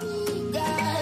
That